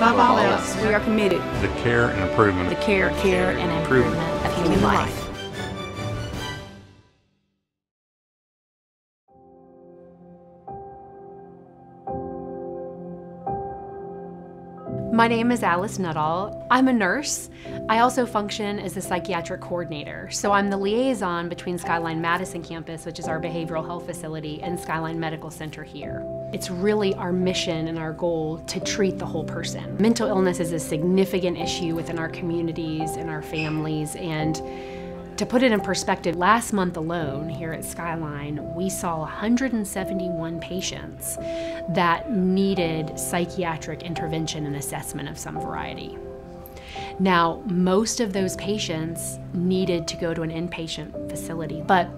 above all else, we are committed to the care and improvement, the care, care and improvement of human life. My name is Alice Nuttall. I'm a nurse. I also function as the psychiatric coordinator. So I'm the liaison between Skyline Madison campus, which is our behavioral health facility, and Skyline Medical Center here. It's really our mission and our goal to treat the whole person. Mental illness is a significant issue within our communities and our families, and to put it in perspective, last month alone here at Skyline, we saw 171 patients that needed psychiatric intervention and assessment of some variety. Now, most of those patients needed to go to an inpatient facility, but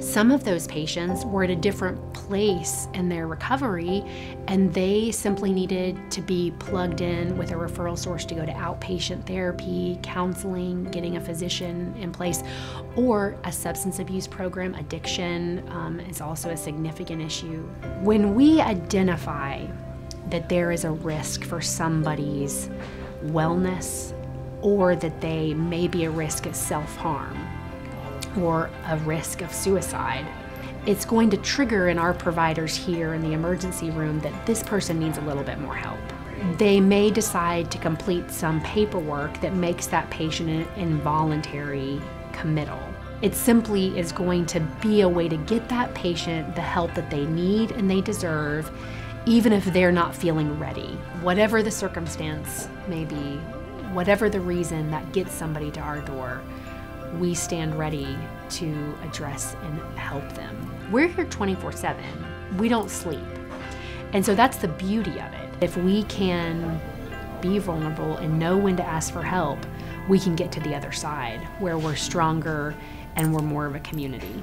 some of those patients were at a different place in their recovery and they simply needed to be plugged in with a referral source to go to outpatient therapy, counseling, getting a physician in place, or a substance abuse program. Addiction um, is also a significant issue. When we identify that there is a risk for somebody's wellness or that they may be a risk of self harm, or a risk of suicide, it's going to trigger in our providers here in the emergency room that this person needs a little bit more help. They may decide to complete some paperwork that makes that patient an involuntary committal. It simply is going to be a way to get that patient the help that they need and they deserve, even if they're not feeling ready. Whatever the circumstance may be, whatever the reason that gets somebody to our door, we stand ready to address and help them. We're here 24 7. We don't sleep. And so that's the beauty of it. If we can be vulnerable and know when to ask for help, we can get to the other side where we're stronger and we're more of a community.